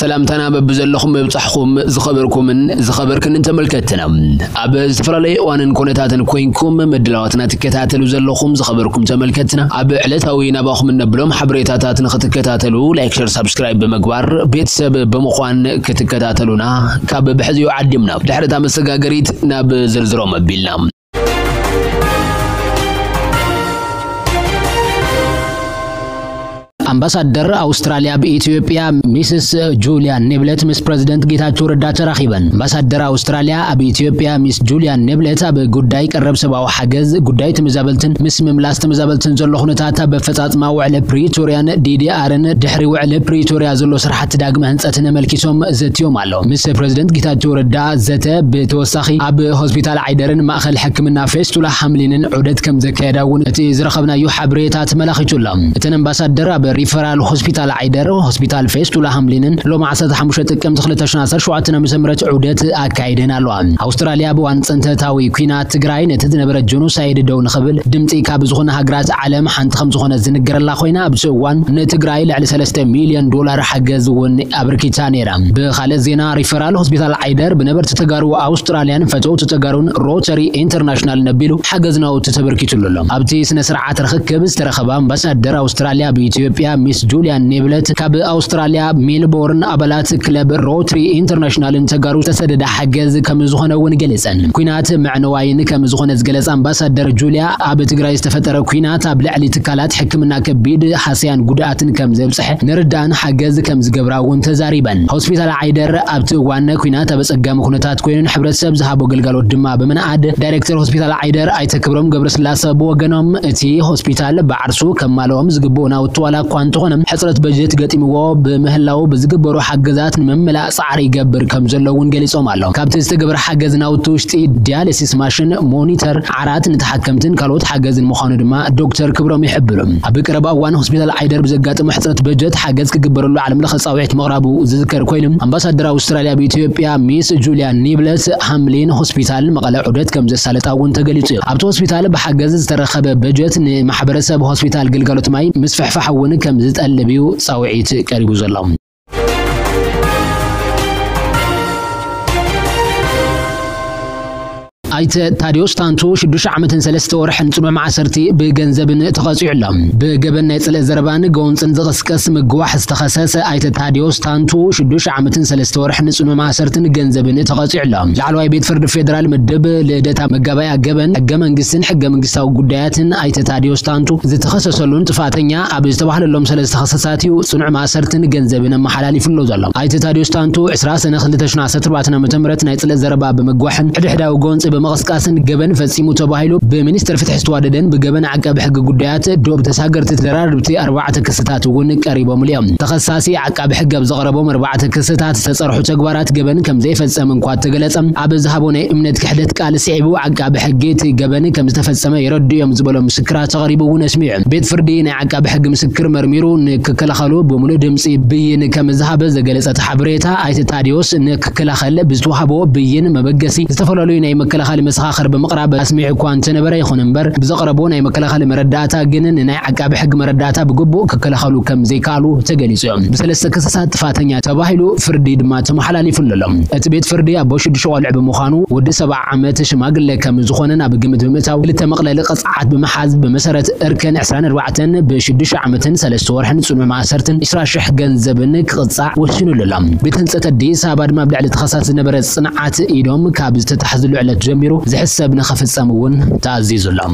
سلام تنا ببزل لخم بتحكم زخبركم من زخبرك أنت ملكتنا أبز فرلي وأن كنت هاتن كوينكم مدلواتنا تكتاتلو زل لخم زخبركم تملكتنا أب علتاوي نباخم النبلوم حبري تاتاتن ختكتاتلو لايك شير سبسكرايب بمقوار بيتسب بمقوان كتكتاتلونا كاب بحزيو عدمنا دحرة تامسقا قريت ناب زلزروم بيلنا አምባሳደር አውስትራሊያ በኢትዮጵያ ሚስስ ጁሊያን ኔብለት ምስ ፕሬዚደንት ጌታቸው ረዳ ተራኺበን አምባሳደር አውስትራሊያ ኣብ ኢትዮጵያ ሚስ ጁልያን ኔብለት ኣብ ጉዳይ ቀረብ ሰብኣዊ ሓገዝ ጉዳይ ተመዛበልትን ምስ ምምላስ ተመዛበልትን ዘሎ ኩነታት ኣብ ኣፈፃፅማ ውዕለ ፕሪቶርያን ዲዲኣርን ድሕሪ ውዕለ ፕሪቶርያ ዘሎ ስራሕቲ ዳግመ ህንፀትን ኣመልኪቶም ዘትዮም ኣሎ ምስ ፕሬዚደንት ጌታቸው ረዳ ዘተ ብተወሳኺ ኣብ ሆስፒታል ዓይደርን ማእኸል ሕክምና ፌስቱላ ሓምሊንን ዑደት ከም ዘካየዳ እውን እቲ ዝረኸብናዩ ሓበሬታ ተመላኺቱሎም እተን ኣምባሳደር ኣብ ሪፈራል ሆስፒታል ዓይደር ሆስፒታል ፌስቱላ ሃምሊንን ሎም 15 ጥቅምቲ 217 ዓ ም ዑደት ኣካይደን ኣለዋ ኣውስትራልያ ብዋን ፅንተታዊ ኩናት ትግራይ ነቲ ዝነበረ ጀኖሳይድ ደው ንኽብል ድምፂ ካብ ዝኾነ ሃገራት ዓለም ሓንቲ ከም ዝኾነ ዝንገረላ ኮይና ኣብዚ እዋን ንትግራይ ልዕሊ 3 ሚልዮን ዶላር ሓገዝ እውን ኣብርኪታ ነይራ ብካልእ ዜና ሪፈራል ሆስፒታል ዓይደር ብነበርቲ ተጋሩ ኣውስትራልያን ፈተውቲ ተጋሩን ሮተሪ ኢንተርናሽናል ነቢሉ ሓገዝ ናውቲ ተበርኪቱሉ ኣሎ ኣብቲ ስነ ስርዓት ርክክብ ዝተረኸባ ኣምባሳደር ኣውስትራልያ ብኢትዮጵያ አውስትራሊያ ሚስ ጁሊያን ኔብለት ካብ ኣውስትራልያ ሜልቦርን ኣባላት ክለብ ሮትሪ ኢንተርናሽናልን ተጋሩ ዝተሰደዳ ሓገዝ ከም ዝኾነ እውን ገሊፀን ኩናት ምዕነዋይን ከም ዝኾነ ዝገለፀ ኣምባሳደር ጁልያ ኣብ ትግራይ ዝተፈጠረ ኩናት ኣብ ልዕሊ ትካላት ሕክምና ከቢድ ሓስያን ጉድኣትን ከም ዘብፅሐ ንርዳእን ሓገዝ ከም ዝገብራ እውን ተዛሪበን ሆስፒታል ዓይደር ኣብቲ እዋነ ኩናት ኣብ ኣፀጋሚ ኩነታት ኮይኑን ሕብረተሰብ ዝሃቦ ግልጋሎት ድማ ብምንኣድ ዳይረክተር ሆስፒታል ዓይደር ኣይተክብሮም ገብረስላሰ ብወገኖም እቲ ሆስፒታል ብዓርሱ ከማልኦም ዝግብኡ ናውቲ ዋላ እኳ እንተኾነ ሕፅረት በጀት ገጢምዎ ብምህላው ብዝግበሩ ሓገዛት ንምምላእ ፃዕሪ ይገብር ከም ዘሎ እውን ገሊፆም ኣለዉ ካብቲ ዝተግብረ ሓገዝ ናውቲ ውሽጢ ዲያሊሲስ ማሽን ሞኒተር ዓራት ንተሓከምትን ካልኦት ሓገዝን ምዃኑ ድማ ዶክተር ክብሮም ይሕብሩ ኣብ ቅረባ እዋን ሆስፒታል ዓይደር ብዘጋጥሙ ሕፅረት በጀት ሓገዝ ክግበረሉ ዓለም ለኸ ፃውዒት ምቕራቡ ዝዝከር ኮይኑ ኣምባሳደር ኣውስትራልያ ብኢትዮጵያ ሚስ ጁልያን ኒብለት ሃምሊን ሆስፒታል መቐለ ዑደት ከም ዘሳለጣ እውን ተገሊጹ እዩ ኣብቲ ሆስፒታል ብሓገዝ ዝተረኸበ በጀት ንማሕበረሰብ ሆስፒታል ግልጋሎት ማይ ምስፍሕፋሕ እውን كم زد اللبيو صاوعيت قريبو زلام ኣይተ ታዲዮስ ታንቱ 6 ዓመትን 3 ወርሕን ፅኑዕ ማዓሰርቲ ብገንዘብን ተቐፂዑ ኣሎ ብገበን ናይ ፅልእ ዘረባን ገውንፅን ዝቕስቀስ ምግዋሕ ዝተኸሰሰ ኣይተ ታዲዮስ ታንቱ 6 ዓመትን 3 ወርሕን ፅኑዕ ማእሰርትን ገንዘብን ተቐፂዑ ኣሎ ላዕለዋይ ቤት ፍርዲ ፌደራል ምድብ ልደታ መጋባይ ኣገበን ሕገ መንግስትን ሕገ መንግስታዊ ጉዳያትን ኣይተ ታዲዮስ ታንቱ ዝተኸሰሰሉን ጥፋተኛ ኣብ ዝተባህለሎም ሰለስተ ክሰሳት እዩ ፅኑዕ ማእሰርትን ገንዘብን ኣመሓላሊፉሎ ዘሎ ኣይተ ታዲዮስ ታንቱ 20 ሰነ 2014 ዓ ም ናይ ፅልእ ዘረባ ብምጓሕን ሕድሕዳዊ ጎንፂ مغسقاسن جبن فتصيمو تباهيلو بمنستر فتح استواددن بجبن عقب حق قديات دوب تساقر تتدرار بتي أربعة كستات وغن قريبا مليام تخصاصي عقب حق بزغربو مربعة كستات تصرحو تقبارات جبن كم زي فتصام انقوات تقلتم عب الزهابوني امنت كحدت كال سعبو عقب حقيت جبن كم زي فتصام يردو يوم زبولو مسكرات غريبو ونسميع بيت فردين عقب حق مسكر مرميرو نك كلخلو بمولو دمسي بيين كم زهاب زغلسة حبريتا ايت تاريوس نك كلخل بزوحبو بيين مبقسي استفرالوين اي مكلخل መከላኸሊ መሰኻኽር ብምቕራብ ኣስሚዑ እኳ እንተነበረ ይኹን እምበር ብዘቕረቦ ናይ መከላኸሊ መረዳእታ ግን ንናይ ዓቃቢ ሕጊ መረዳእታ ብግቡእ ክከላኸሉ ከም ዘይከኣሉ ተገሊጹ እዮም ብሰለስተ ክሳሳት ጥፋተኛ ተባሂሉ ፍርዲ ድማ ተመሓላሊፉሉ ኣሎ እቲ ቤት ፍርዲ ኣቦ ሽዱሽ ቆልዕ ብምዃኑ ወዲ ሰብዓ ዓመት ሽማግለ ከም ዝኾነን ኣብ ግምት ብምእታው ክልተ መቕለሊ ቅፅዓት ብምሓዝ ብመሰረት እርከን 24 ብ6 ዓመትን 3 ወርሕን ፅኑዕ ማእሰርትን 20 ገንዘብን ክቕፃዕ ወሲኑሉ ኣሎ ቤት ህንፀት ኣዲስ ኣበባ ድማ ብልዕሊ ተኸሳስ ዝነበረ ፅንዓት ኢዶም ካብ ዝተታሕዝሉ ዕለት ጀሚሩ ጀሚሩ ዝሕሰብ ንኽፍፀም እውን ተኣዚዙሎም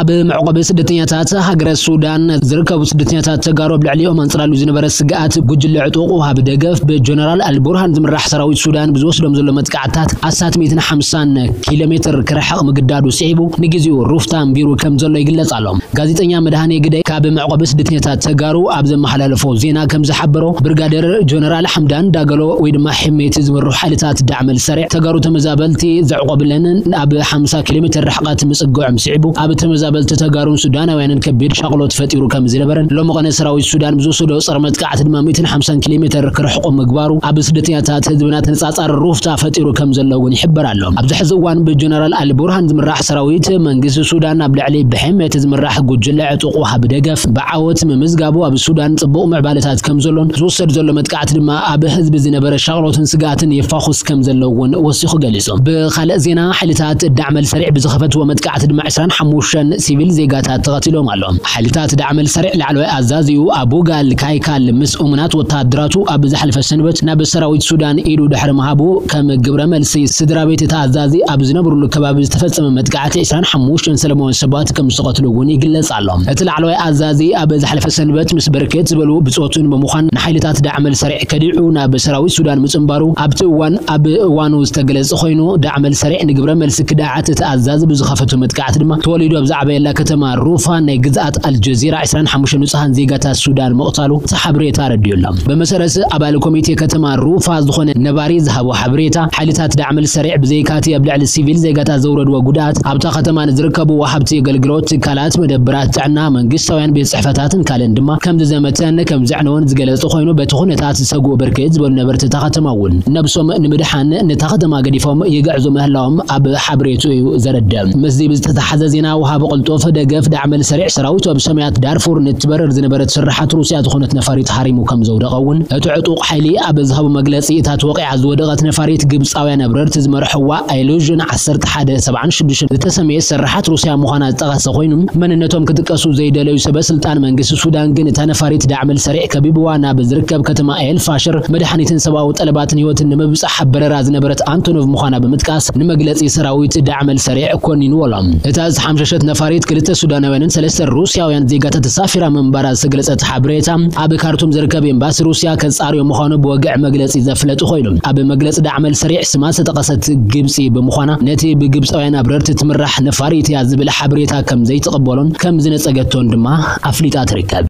ኣብ መዕቆቢ ስደተኛታት ሃገረ ሱዳን ዝርከቡ ስደተኛታት ተጋሩ ኣብ ልዕሊኦም ኣንፅላሉ ዝነበረ ስግኣት ጉጅለ ዕጡቕ ሃብ ደገፍ ብጀነራል ኣልቡርሃን ዝምራሕ ሰራዊት ሱዳን ብዝወስዶም ዘሎ መጥቃዕትታት ኣሳት 150 ኪሎ ሜትር ክረሕቕ ምግዳዱ ስዒቡ ንግዚኡ ሩፍታን ቢሩ ከም ዘሎ ይግለጽ ኣሎ ጋዜጠኛ መድሃኔ ግዳይ ካብ መዕቆቢ ስደተኛታት ተጋሩ ኣብ ዘመሓላለፎ ዜና ከም ዝሓበሮ ብርጋደር ጀነራል ሓምዳን ዳገሎ ወይ ድማ ሕሜቲ ዝምርሑ ሓይልታት ዳዕመል ሰሪዕ ተጋሩ ተመዛበልቲ ዘዕቆብለንን ኣብ 50 ኪሎ ሜትር ርሕቐት ምጽግዖም ስዒቡ ኣብ ተመዛ ተበልተተ ጋሩን ሱዳናውያንን ከቢድ ሻቅሎት ፈጢሩ ከም ዝነበረን ሎምቆነ ሰራዊት ሱዳን ብዝወሰዶ ፀረ መጥቃዕቲ ድማ 150 ኪሎ ሜትር ክርሕቆ ምግባሩ ኣብ ስደተኛታት ህዝብና ተነፃፃሪ ሩፍታ ፈጢሩ ከም ዘሎ እውን ይሕበር ኣሎ ኣብዚ ሕዚ እዋን ብጀነራል ኣልቡርሃን ዝምራሕ ሰራዊት መንግስቲ ሱዳን ኣብ ልዕሊ ብሕመት ዝምራሕ ጉጅለ ዕጡቕ ሃብ ደገፍ ብዓወት ምምዝጋቡ ኣብ ሱዳን ፅቡቕ ምዕባለታት ከም ዘሎን ዝወሰድ ዘሎ መጥቃዕቲ ድማ ኣብ ህዝቢ ዝነበረ ሻቅሎትን ስጋትን የፋኹስ ከም ዘለውን ወሲኹ ገሊፆም ብካልእ ዜና ሓይልታት ዳዕመል ሰሪዕ ብዝኸፈትዎ መጥቃዕቲ ድማ 25 سيبيل زيغاتا تغتلوم علوم حالتات دعمل سريع لعلوه أزازيو أبو غال كايكا لمس أمنات وتادراتو أبزحل فشنبت ناب سراويت سودان إيلو دحر مهابو كم قبرامل سي سدرا بيت تازازي أبزنا برولو كباب استفدس من مدقعات إسران حموش ونسلمون سبات كم سغتلو قوني قلس علوم أتل علوه أزازي أبزحل فشنبت مس بركيت زبلو بسوتون بمخان نحالتات دعمل سريع كديعو ناب سراويت سودان مسمبارو أبتو وان أب وانو استقلس أخوينو دعمل سريع نقبرامل سكداعات تازازي بزخافتو مدقعات دما توليدو أبزع قبيلة كتما روفا نجزات الجزيرة عشرين حمش نصحن زيجة السودان مقتلو تحبريتا ردي لهم بمسألة أبال كوميتي كتما روفا زخون نباري ذهب وحبريتا حالتات دعم السريع بزيكاتي يبلع للسيفيل زيجة زورد وجودات أبتا كتما نزركبو وحبتي قلقلوت كالات مدبرات تعنا من قصة وين بصحفتات كالن دما كم زمتان كم زعنون زجلت خوينو بتخون تات سقو بركيز بالنبرت ون نبسم نمدحن نتخدم قديفهم يقعزوا مهلهم أب حبريتو زرد مزي بزتتحززنا وهاب ብቕልጦፈ ደገፍ ዳዕመል ሰሪዕ ሰራዊት ኣብ ሰማያት ዳርፉር ንትበርር ዝነበረት ስራሓት ሩስያ ዝኾነት ነፋሪት ሃሪሙ ከም ዘውደቐ እውን እቲ ዕጡቕ ሓይሊ ኣብ ዝሃቡ መግለፂ እታ ተወቂዓ ዝወደቐት ነፋሪት ግብፃውያን ኣብረርቲ ዝመርሕዋ ኣይሉዥን 1176 ዝተሰምየ ስራሓት ሩስያ ምዃና ዝጠቐሰ ኮይኑ መንነቶም ክጥቀሱ ዘይደለዩ ሰበስልጣን መንግስቲ ሱዳን ግን እታ ነፋሪት ዳዕመል ሰሪዕ ከቢብዋ ናብ ዝርከብ ከተማ ኤልፋሽር መድሓኒትን ሰብኣዊ ጠለባትን ህይወትን ንምብፃሕ በረራ ዝነበረት ኣንቶኖቭ ምዃና ብምጥቃስ ንመግለፂ ሰራዊት ዳዕመል ሰሪዕ ኮኒንዎ ኣሎ እታ ዝሓምሸሸት ነፋ ነፋሪት ክልተ ሱዳናውያንን ሰለስተ ሩስያውያን ዜጋታት ተሳፊራ ምንባራ ዝገለፀት ሓበሬታ ኣብ ካርቱም ዝርከብ ኤምባሲ ሩስያ ከፃርዮ ምዃኑ ብወግዕ መግለፂ ዘፍለጡ ኮይኑ ኣብ መግለፂ ዳዕመል ሰሪዕ ስማ ዝተጠቐሰት ግብፂ ብምዃና ነቲ ብግብፃውያን ኣብረርቲ ትምራሕ ነፋሪት እያ ዝብል ሓበሬታ ከም ዘይትቕበሎን ከም ዝነፀገቶን ድማ ኣፍሊጣ ትርከብ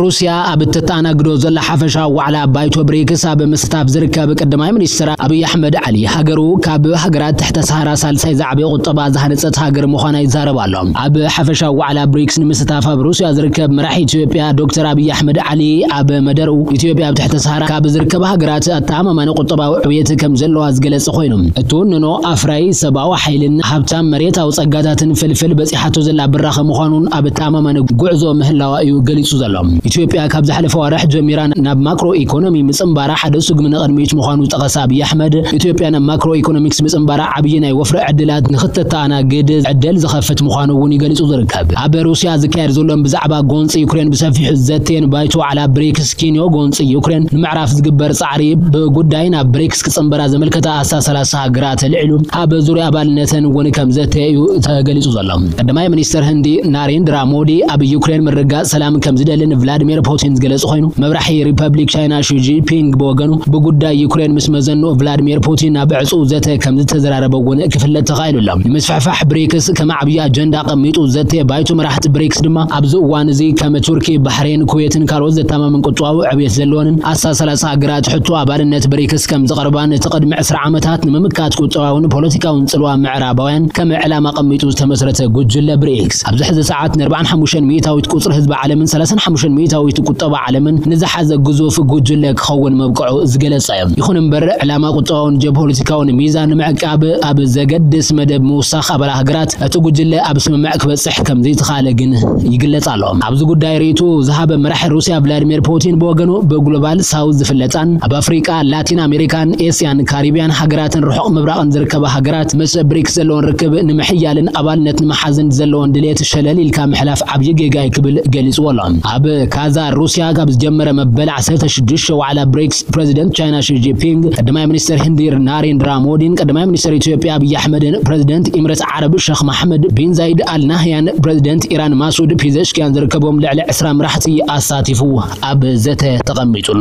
ሩስያ ኣብ እተተኣናግዶ ዘላ ሓፈሻ ዋዕላ ባይቶ ብሪክስ ኣብ ምስታፍ ዝርከብ ቀዳማይ ሚኒስትር ኣብይ ኣሕመድ ዓሊ ሃገሩ ካብ ሃገራት ትሕተ ሰሃራ ሳልሳይ ዛዕበ ቁጠባ ዝሃነፀት ሃገር ምዃና ይዛረብ ኣሎ ኣብ ሓፈሻ ዋዕላ ብሪክስ ንምስታፍ ኣብ ሩስያ ዝርከብ መራሒ ኢትዮጵያ ዶክተር ኣብይ ኣሕመድ ዓሊ ኣብ መደርኡ ኢትዮጵያ ኣብ ትሕተ ሰሃራ ካብ ዝርከባ ሃገራት ኣተኣማማኒ ቁጠባዊ ዕብየት ከም ዘለዋ ዝገለጸ ኮይኑ እትውንኖ ኣፍራይ ሰብኣዊ ሓይልን ሃብታም መሬታዊ ጸጋታትን ፍልፍል በፂሓቶ ዘላ ብራኸ ምዃኑን ኣብ ኣተኣማማኒ ጉዕዞ ምህላዋ እዩ ገሊጹ ዘሎ ኢትዮጵያ ካብ ዝሓለፈ ወርሕ ጀሚራ ናብ ማክሮ ኢኮኖሚ ምፅምባራ ሓደ ስጉም ንቕድሚት ምዃኑ ዝጠቐሳ ኣብዪ ኣሕመድ ኢትዮጵያ ናብ ማክሮ ኢኮኖሚክስ ምፅምባራ ዓብዪ ናይ ወፍሪ ዕድላት ንክተተኣናግድ ዕደል ዝኸፍት ምዃኑ እውን ይገሊጹ ዝርከብ ኣብ ሩስያ ዝካየድ ዘሎን ብዛዕባ ጎንፂ ዩክሬን ብሰፊሑ ዘቴን ባይቶ ዓላ ብሪክስ ኪንዮ ጎንፂ ዩክሬን ንምዕራፍ ዝግበር ፃዕሪ ብጉዳይ ናብ ብሪክስ ክፅምበራ ዘመልከተ ኣሳ 30 ሃገራት ልዕሉ ኣብ ዙርያ ኣባልነተን እውን ከም ዘተ እዩ ተገሊጹ ዘሎ ቀዳማይ ሚኒስትር ህንዲ ናሬንድራ ሞዲ ኣብ ዩክሬን ምርጋእ ሰላም ከም ዝደልን ቭላ ቭላዲሚር ፑቲን ዝገለጸ ኮይኑ መብራሒ ሪፐብሊክ ቻይና ሺጂፒንግ ብወገኑ ብጉዳይ ዩክሬን ምስ መዘኖ ቭላዲሚር ፑቲን ናብ ዕፁ ዘተ ከም ዝተዘራረበ እውን ክፍለጥ ተኻኢሉ ኣሎ ንምስፋሕፋሕ ብሪክስ ከም ዓብዪ ኣጀንዳ ቀሚጡ ዘተ ባይቱ መራሕቲ ብሪክስ ድማ ኣብዚ እዋን እዚ ከም ቱርኪ ባሕሬን ኩዌትን ካልኦት ዘተማምን ቁጠባዊ ዕብየት ዘለዎንን ኣሳ 30 ሃገራት ሕቶ ኣባልነት ብሪክስ ከም ዝቐርባን እቲ ቅድሚ 20 ዓመታት ንምምካት ቁጠባውን ፖለቲካውን ፅልዋ ምዕራባውያን ከም ዕላማ ቀሚጡ ዝተመስረተ ጉጅለ ብሪክስ ኣብዚ ሕዚ ሰዓት ን45 ሚእታዊት ቁፅሪ ህዝቢ ዓለምን 35 ሚእታዊት ቁጠባ ዓለምን ንዝሓዘ ግዙፍ ጉጅለ ክኸውን መብቅዑ ዝገለጸ እዩ ይኹን እምበር ዕላማ ቁጠባውን ጀፖለቲካውን ሚዛን ንምዕቃብ ኣብ ዘገድስ መደብ ምውሳኽ ኣባላ ሃገራት እቲ ጉጅለ ኣብ ስምምዕ ክበፅሕ ከም ዘይተኻለ ግን ይግለጽ ኣሎ ኣብዚ ጉዳይ ርእቱ ዝሃበ መራሒ ሩስያ ቭላዲሚር ፑቲን ብወገኑ ብግሎባል ሳውዝ ዝፍለጣን ኣብ ኣፍሪቃ ላቲን ኣሜሪካን ኤስያን ካሪብያን ሃገራትን ርሑቕ ምብራቕን ዝርከባ ሃገራት ምስ ብሪክስ ዘለዎን ርክብ ንምሕያልን ኣባልነት ንምሓዝን ዘለዎን ድሌት ሸለል ኢልካ ምሕላፍ ዓብዪ ጌጋ ይክብል ገሊፅዎ ኣሎ ኣብ كذا روسيا قبل جمر مبلع سرت شدشة وعلى بريكس بريزيدنت تشاينا شي جي بينغ قدما منستر هندير ناريندرا درامودين قدما منستر اثيوبيا ابي احمد بريزيدنت امارات عرب الشيخ محمد بن زايد ال نهيان بريزيدنت ايران ماسود بيزشكي اندركبوم لعل اسرام راحتي اساتيفو اب زته تقميتو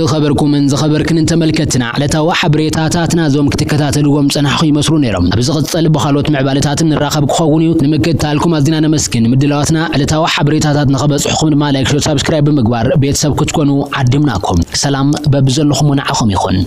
ዝኸበርኩምን ዝኸበርክን እንተመልከትና ዕለታዊ ሓበሬታታትና ዞም ክትከታተልዎም ፀናሕኹ ይመስሉ ነይሮም ኣብ ዝቕፅል ብኻልኦት ምዕባለታትን ንራኸብ ክኸውን እዩ ንምክትታልኩም ኣዝና ነመስግን ምድላዋትና ዕለታዊ ሓበሬታታት ንኸበፅሕኹም ድማ ላይክ ሸር ሳብስክራይብ ብምግባር ቤተሰብ ክትኮኑ ዓዲምናኩም ሰላም በቢ ዘለኹም ንዓኹም ይኹን